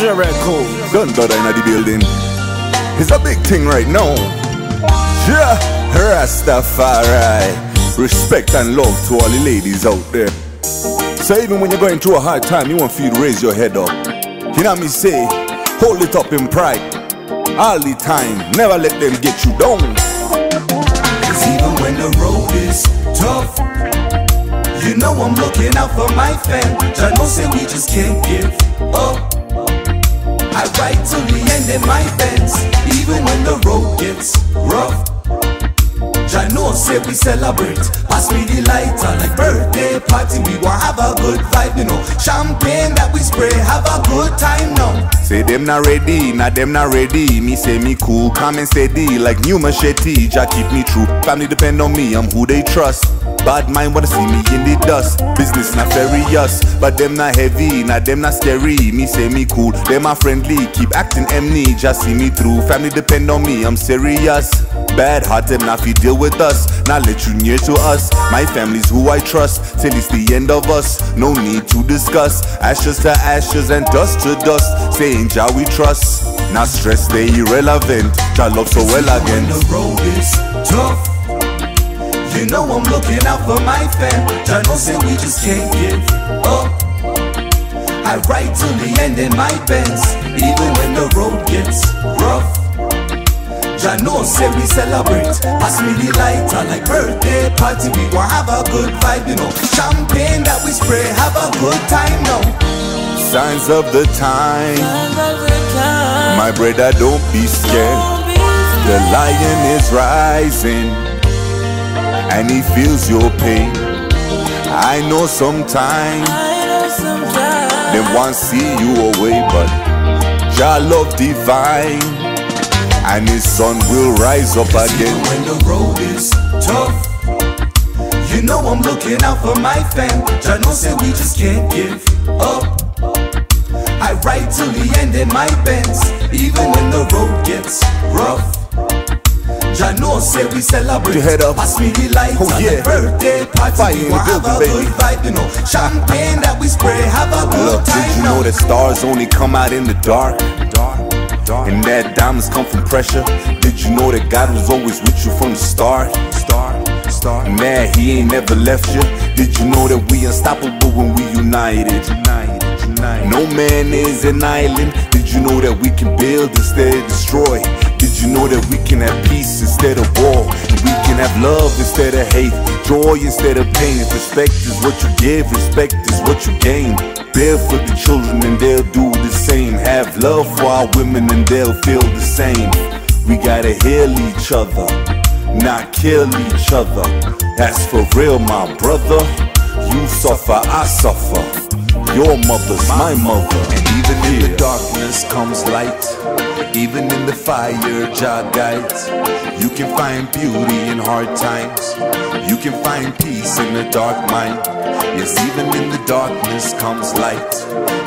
Ruzha Record. Gun brother in the building. It's a big thing right now. Yeah, Rastafari. Respect and love to all the ladies out there. So even when you're going through a hard time, you want feel to raise your head up. You know me say, hold it up in pride. All the time, never let them get you down. Cause even when the road is tough, you know I'm looking out for my fam. I know say we just can't give up. Ride to the end in my Benz, even when the road gets rough. I know say we celebrate, pass me the lighter like birthday party. We gon' have a good vibe, you know. Champagne that we spray, have a good time now. Say them not ready, nah them not ready. Me say me cool, calm and steady like new machete. Jah keep me true. Family depend on me, I'm who they trust. Bad mind wanna see me in the dust. Business not furious, but them not heavy, nah them not scary. Me say me cool, them are friendly. Keep acting emny, just see me through. Family depend on me, I'm serious. Bad heart them not fi deal with us, not let you near to us. My family's who I trust, till it's the end of us. No need to discuss. Ashes to ashes and dust to dust. Saying Jah we trust. Not stress, they irrelevant. Jah love so well When again. the road is tough, you know I'm looking out for my fam. I know say we just can't give up. I ride to the end in my Benz, even when the road gets rough. I know say we celebrate, pass me the lighter like birthday party. We gon' have a good vibe, you know. Champagne that we spray, have a good time now. Signs of the time. My brother, don't be scared. The lion is rising, and he feels your pain. I know sometimes they want to see you away, but Jah love divine, and His Son will rise up Even again. when the road is tough, you know I'm looking out for my fam. I know say we just can't give up. I ride till the end in my Benz, even when the road gets rough. I know say we celebrate. Put your head up. Pass me the light Oh, yeah. birthday party. Fire we in the have a building, good baby. vibe, you know. Champagne that we spray, have a good Look, did you know that stars only come out in the dark? Dark, dark. And that diamonds come from pressure. Did you know that God was always with you from the start? Start, start. And that He ain't never left you. Did you know that we unstoppable when we united? United, united. No man is an island. Did you know that we can build instead of destroy? Did you know that we can have peace instead of war? And we can have love instead of hate, joy instead of pain. If respect is what you give, respect is what you gain. Bear for the children and they'll do the same. Have love for our women and they'll feel the same. We gotta heal each other, not kill each other. That's for real, my brother. You suffer, I suffer. Your mother's my mother. And even in the Yeah. Comes light. Even in the fire, Jah guides. You can find beauty in hard times. You can find peace in a dark mind. Yes, even in the darkness comes light.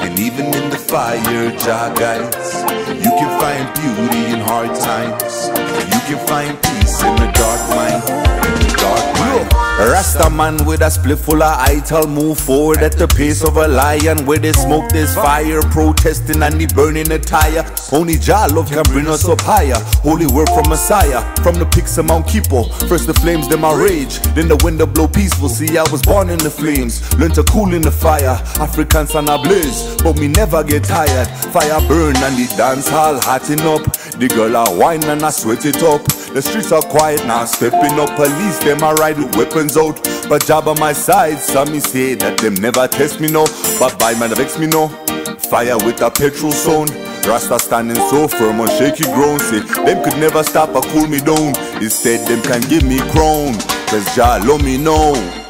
And even in the fire, Jah guides. You can find beauty in hard times. You can find peace in man with a split full of ital move forward at the pace of a lion. Where there's smoke, there's fire. Protesting and the burning attire. Only Jah love can bring us up higher. Holy word from Messiah. From the peaks of Mount Kipo. First the flames, then my rage. Then the wind blow peaceful. See, I was born in the flames. Learn to cool in the fire. African sun a blaze. But me never get tired. Fire burn and the dance hall hotting up. The girl a wine and I sweat it up. The streets are quiet now, stepping up. Police them a ride with weapons out. But job on my side, some me say that them never test me no. But by man vex me no. Fire with a petrol sound. Rasta standing so firm on shaky ground. Say them could never stop or cool me down. Instead them can give me crown. Cause Jah love me now.